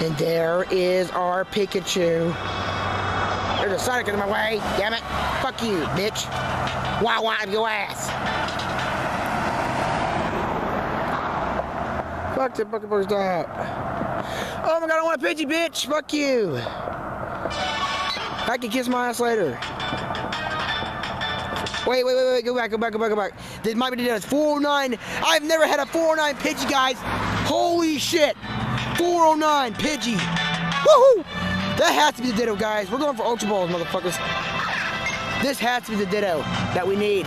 And there is our Pikachu. There's a Sonic in my way. Damn it. Fuck you, bitch. Wow, wow, your ass. Fuck the Pokemon stop. Oh my god, I want a Pidgey, bitch. Fuck you. I can kiss my ass later. Wait, wait, wait, wait, go back, go back, go back, go back. This might be the difference. 409. I've never had a 409 Pidgey, guys. Holy shit. 409 Pidgey. Woohoo! That has to be the Ditto, guys. We're going for Ultra Balls, motherfuckers. This has to be the Ditto that we need.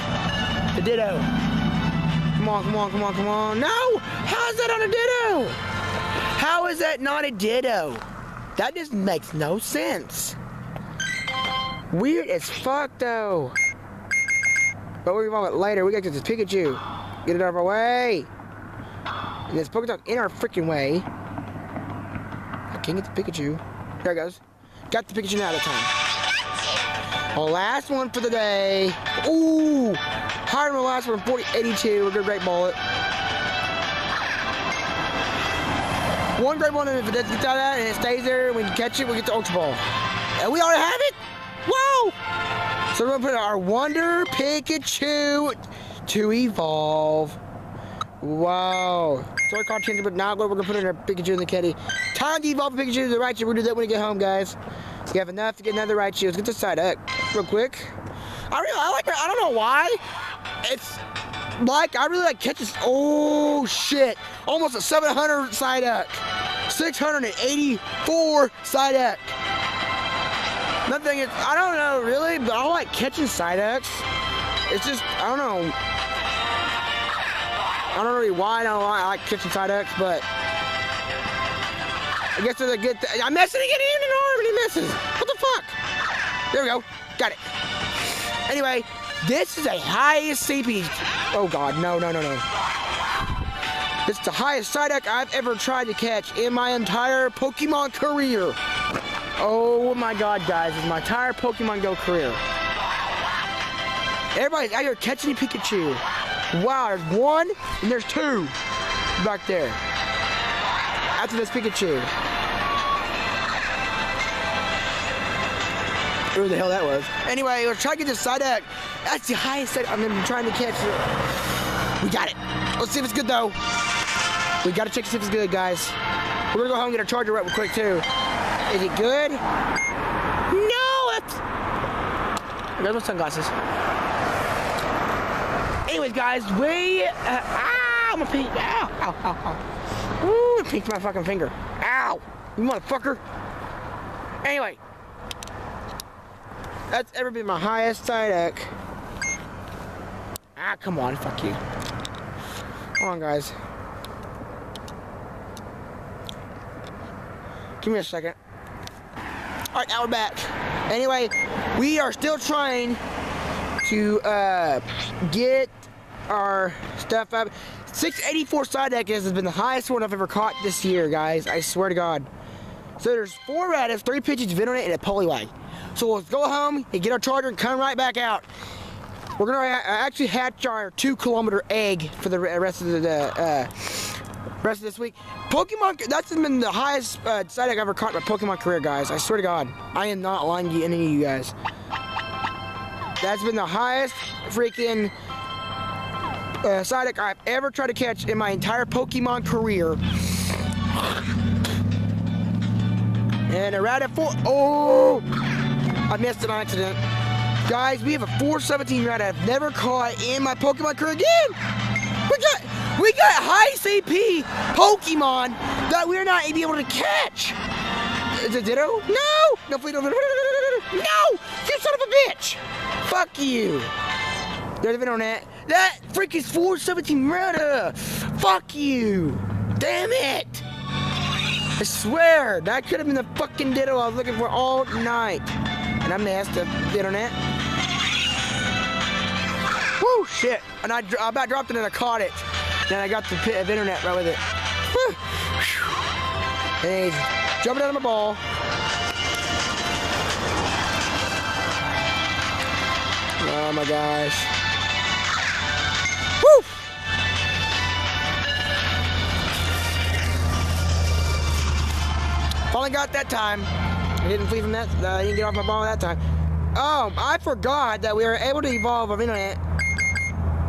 The Ditto. Come on, come on, come on, come on. No! How is that not a Ditto? How is that not a Ditto? That just makes no sense. Weird as fuck, though. But we're going to later. We got to get this Pikachu. Get it out of our way. And this Pokemon in our freaking way. I can't get the Pikachu. There it goes. Got the Pikachu now this time. Our last one for the day. Ooh! Higher than the last one, 4082. We're good, great bullet. One great one, and if it doesn't get out of that and it stays there, we can catch it, we get the Ultra Ball. And we already have it? Whoa! So we're gonna put our Wonder Pikachu to evolve. Wow. So I called change, but now we're gonna put in our Pikachu in the kitty. Time to evolve Pikachu to the Raichu. Gonna do that when we get home, guys. We have enough to get another Raichu. Let's get this Psyduck real quick. I really, I like. I don't know why. It's like, I really like catches. Oh, shit. Almost a 700 Psyduck. 684 Psyduck. Nothing is, I don't know really, but I like catching Psyducks. It's just, I don't know. I don't know really why I don't like, I like catching Psyducks, but I guess it's a good. I'm messing again in an arm and he misses. What the fuck? There we go. Got it. Anyway, this is a highest CP. Oh god, no, no, no, no. This is the highest Psyduck I've ever tried to catch in my entire Pokemon career. Oh my god, guys, it's my entire Pokemon Go career. Everybody's out here catching Pikachu. Wow, there's one and there's two back there. After this Pikachu. Who the hell that was. Anyway, let's try to get this Psyduck. That's the highest side I'm trying to catch. We got it. Let's see if it's good though. We gotta check to see if it's good, guys. We're gonna go home and get our charger right real quick too. Is it good? No! That's... I got my sunglasses. Anyways, guys, we... Uh, ow! My pink... Ow! Ow! Ow! Ow! Ooh, I pinked my fucking finger. Ow! You motherfucker! Anyway. That's ever been my highest Psyduck. Ah, come on. Fuck you. Come on, guys. Give me a second. All right, now we're back. Anyway, we are still trying to uh, get our stuff up. 684 Psyduck has been the highest one I've ever caught this year, guys. I swear to God. So there's four Raddus, three Pidgeys, Venonat, and a Poliwag. So let's go home and get our charger and come right back out. We're gonna actually hatch our two kilometer egg for the rest of the uh, rest of this week. Pokemon, that's been the highest uh, Psyduck I've ever caught in my Pokemon career, guys. I swear to God. I am not lying to any of you guys. That's been the highest freaking uh, Psyduck I've ever tried to catch in my entire Pokemon career. And a rat at four. Oh! I missed an accident. Guys, we have a 417 rat I've never caught in my Pokemon career again. We got we got high CP Pokemon that we're not even able to catch. Is it Ditto? No! No, please don't. No! You son of a bitch! Fuck you. There's the internet. That freaking 417 Rata. Uh, fuck you. Damn it. I swear, that could have been the fucking Ditto I was looking for all night. And I messed up the internet. Woo, shit. And I, I about dropped it and I caught it. Then I got the pit of internet right with it. Whew. And he's jumping out of my ball. Oh my gosh. Woo! Finally got that time. I didn't flee from that. Uh, I didn't get off my ball that time. Oh, I forgot that we were able to evolve our internet.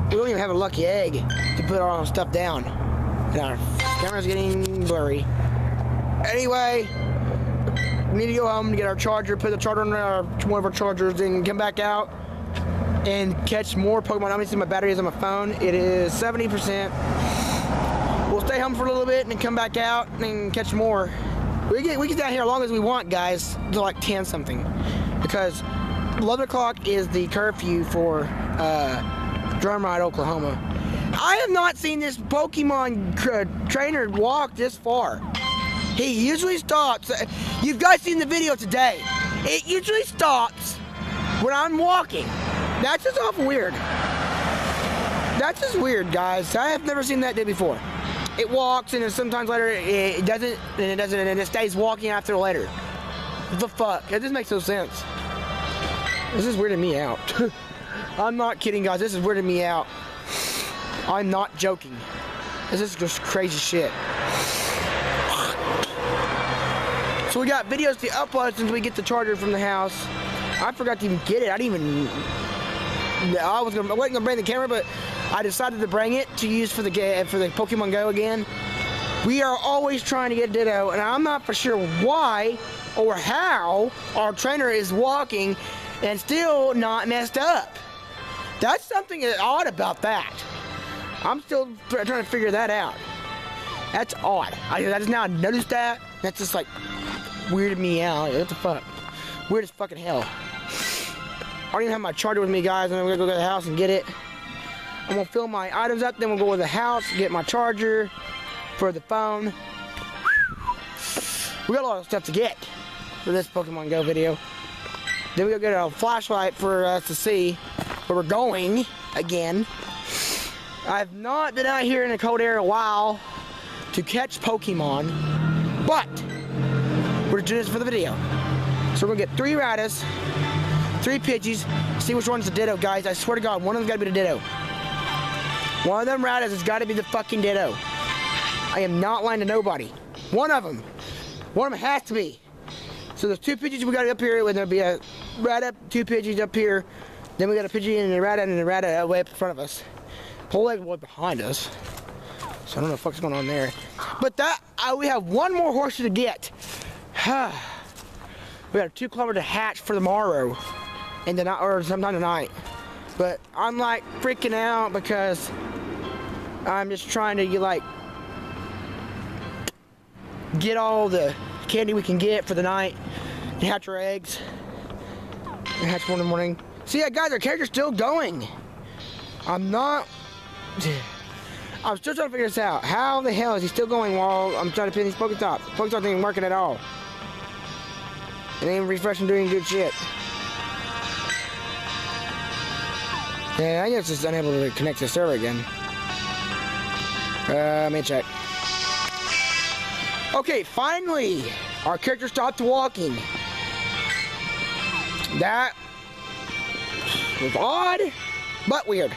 We don't even have a lucky egg to put our stuff down. And our camera's getting blurry. Anyway, we need to go home and get our charger, put the charger on our, one of our chargers, and come back out and catch more Pokemon. Me see my battery is on my phone. It is 70%. We'll stay home for a little bit and then come back out and catch more. We get we get down here as long as we want, guys, to like 10 something, because 11 o'clock is the curfew for uh, Drum Oklahoma. I have not seen this Pokemon trainer walk this far. He usually stops. You've guys seen the video today. It usually stops when I'm walking. That's just awful weird. That's just weird, guys. I have never seen that day before. It walks and then sometimes later it doesn't and it doesn't and it stays walking after later. What the fuck? That just makes no sense. This is weirding me out. I'm not kidding, guys. This is weirding me out. I'm not joking. This is just crazy shit. So we got videos to upload since we get the charger from the house. I forgot to even get it. I didn't even. I was gonna. I wasn't gonna bring the camera, but I decided to bring it to use for the for the Pokemon Go again. We are always trying to get Ditto, and I'm not for sure why or how our trainer is walking and still not messed up. That's something odd about that. I'm still trying to figure that out. That's odd. I, I just now noticed that. That's just like weirded me out. What the fuck? Weird as fucking hell. I don't even have my charger with me, guys, and I'm gonna go to the house and get it. I'm gonna fill my items up, then we'll go to the house, get my charger for the phone. We got a lot of stuff to get for this Pokemon Go video. Then we go get a flashlight for us to see where we're going again. I've not been out here in the cold air a while to catch Pokemon, but we're doing this for the video. So we're gonna get three Ratttas, three Pidgeys, see which one's the Ditto, guys. I swear to God, one of them's gotta be the Ditto. One of them Ratttas has gotta be the fucking Ditto. I am not lying to nobody. One of them. One of them has to be. So there's two pigeons we got up here, and there'll be a Rattata, two pigeons up here. Then we got a pigeon and a Rattata and a Rattata way up in front of us. Poliwag behind us. So I don't know what the fuck's going on there. But that, we have one more horse to get. we got a two kilometer hatch for tomorrow. And tonight, or sometime tonight. But I'm like freaking out because I'm just trying to like get all the candy we can get for the night and hatch our eggs and hatch one in the morning. See, yeah, guys, our character's still going. I'm not. I'm still trying to figure this out. How the hell is he still going while I'm trying to pin these Pokestops? Pokestop ain't working at all. It ain't refreshing doing good shit. Yeah, I guess it's unable to connect to the server again. Uh, let me check. Okay, finally, our character stopped walking. That was odd, but weird.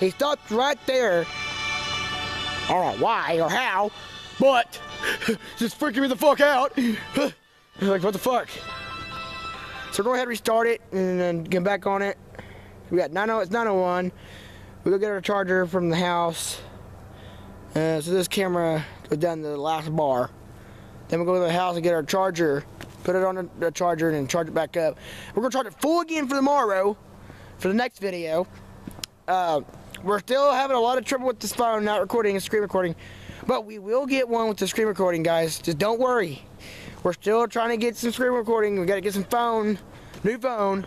He stopped right there. I don't know why or how, but just freaking me the fuck out. like, what the fuck? So go ahead restart it and then get back on it. We got 90, it's 901. We go get our charger from the house. Uh, so this camera goes down to the last bar. Then we go to the house and get our charger, put it on the charger and charge it back up. We're gonna charge it full again for tomorrow, for the next video. Uh, we're still having a lot of trouble with this phone, not recording and screen recording. But we will get one with the screen recording, guys. Just don't worry. We're still trying to get some screen recording. We gotta get some phone, new phone.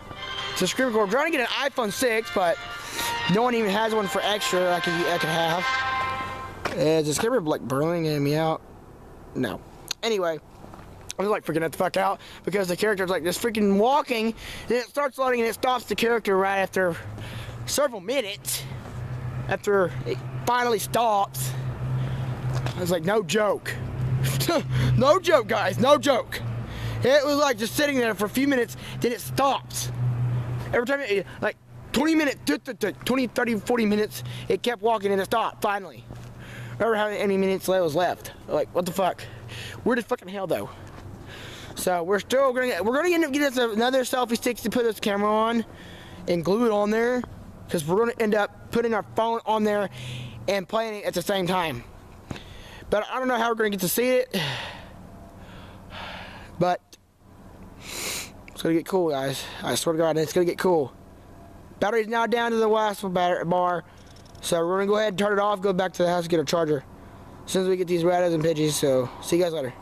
So screen record. We're trying to get an iPhone 6, but no one even has one for extra I could, I could have. Is this camera like burning me out? No. Anyway, I was like freaking it the fuck out because the character's like just freaking walking, and it starts loading and it stops the character right after several minutes after it finally stops. I was like, no joke. no joke, guys, no joke. It was like just sitting there for a few minutes, then it stops. Every time, it, like 20 minutes, 20, 30, 40 minutes, it kept walking and it stopped finally. Never how many minutes was left. Like, what the fuck? Where the fucking hell though? So we're still gonna we're gonna end up getting us another selfie stick to put this camera on and glue it on there because we're gonna end up putting our phone on there and playing it at the same time. But I don't know how we're gonna get to see it. But it's gonna get cool, guys. I swear to God, it's gonna get cool. Battery's now down to the last bar, so we're gonna go ahead and turn it off, go back to the house, get a charger. As soon as we get these rattles and pidgeys, so see you guys later.